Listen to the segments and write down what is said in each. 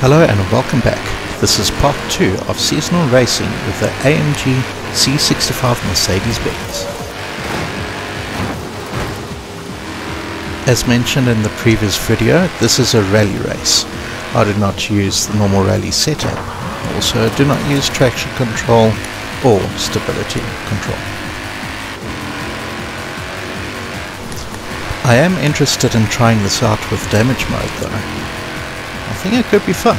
Hello and welcome back. This is part 2 of seasonal racing with the AMG C65 Mercedes-Benz. As mentioned in the previous video, this is a rally race. I did not use the normal rally setup. Also do not use traction control or stability control. I am interested in trying this out with damage mode though. Think it could be fun.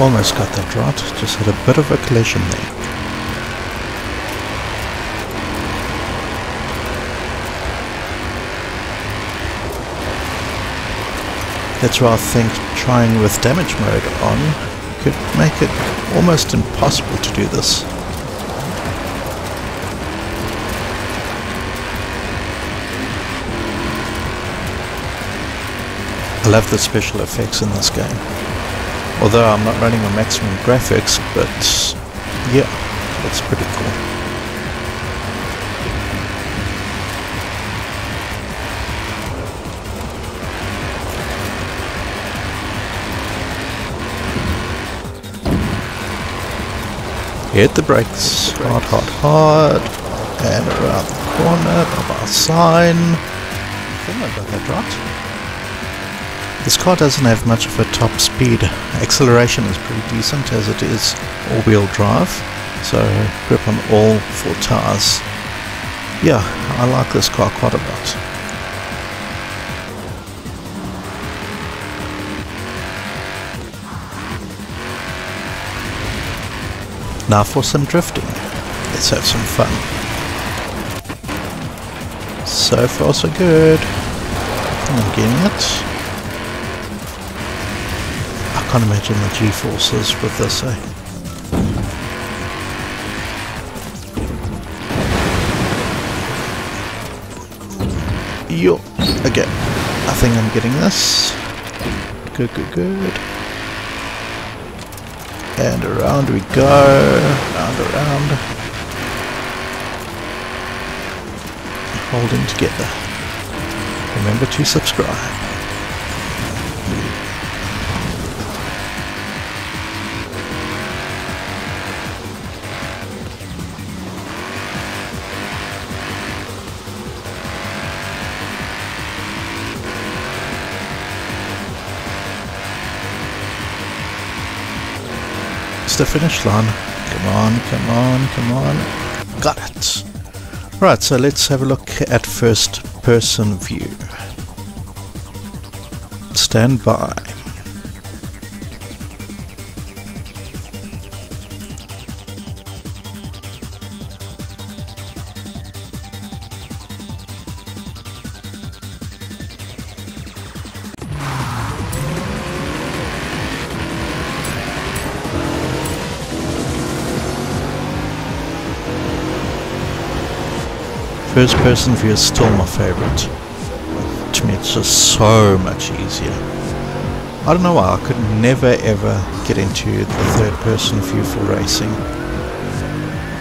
Almost got that right, just had a bit of a collision there. That's why I think trying with damage mode on could make it almost impossible to do this. I love the special effects in this game. Although I'm not running on maximum graphics, but yeah, it's pretty cool. Hit the brakes, hard, hard, hard, and around the corner, of our sign. I got that right. This car doesn't have much of a top speed. Acceleration is pretty decent as it is all-wheel drive, so grip on all four tires. Yeah, I like this car quite a lot. Now for some drifting. Let's have some fun. So far so good. I'm getting it. I can't imagine the G-forces with this, eh? Yo, okay. I think I'm getting this. Good, good, good. And around we go. Round, around. Holding together. Remember to subscribe. It's the finish line. Come on, come on, come on. Got it. Right, so let's have a look at first person view. Stand by. First person view is still my favorite. To me it's just so much easier. I don't know why, I could never ever get into the third person view for racing.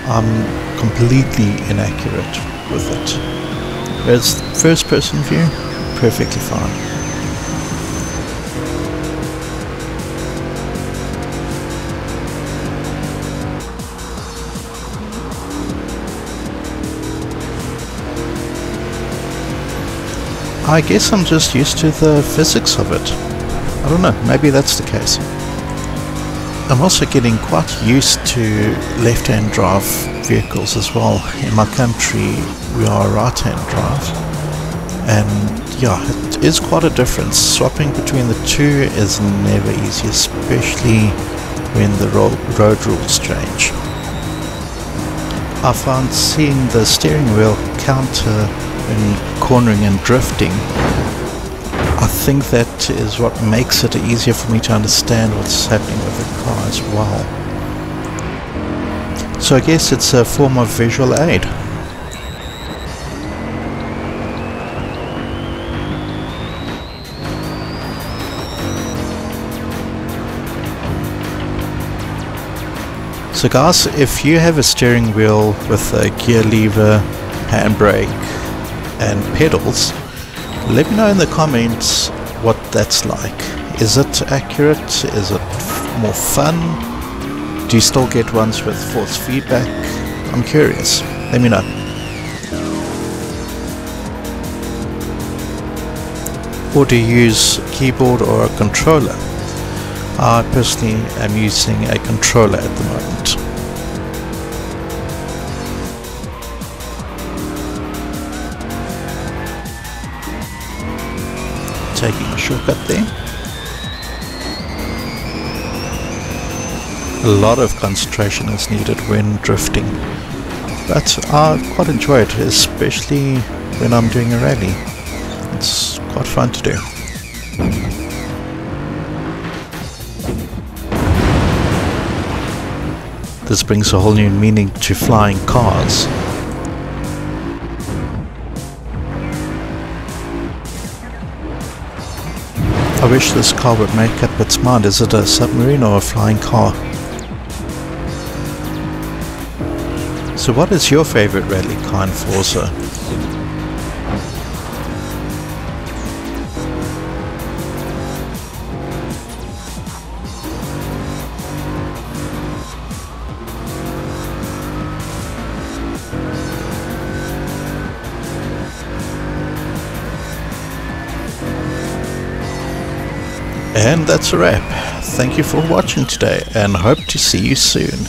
I'm completely inaccurate with it. Whereas first person view, perfectly fine. I guess I'm just used to the physics of it. I don't know, maybe that's the case. I'm also getting quite used to left-hand drive vehicles as well. In my country we are right-hand drive and yeah, it is quite a difference. Swapping between the two is never easy, especially when the ro road rules change. I found seeing the steering wheel counter in cornering and drifting. I think that is what makes it easier for me to understand what's happening with the car as well. So I guess it's a form of visual aid. So guys, if you have a steering wheel with a gear lever, handbrake, and pedals, let me know in the comments what that's like. Is it accurate? Is it more fun? Do you still get ones with force feedback? I'm curious. Let me know. Or do you use keyboard or a controller? I personally am using a controller at the moment. Taking a shortcut there. A lot of concentration is needed when drifting, but I quite enjoy it, especially when I'm doing a rally. It's quite fun to do. This brings a whole new meaning to flying cars. I wish this car would make up its mind. Is it a submarine or a flying car? So what is your favorite rally car in Forza? And that's a wrap. Thank you for watching today and hope to see you soon.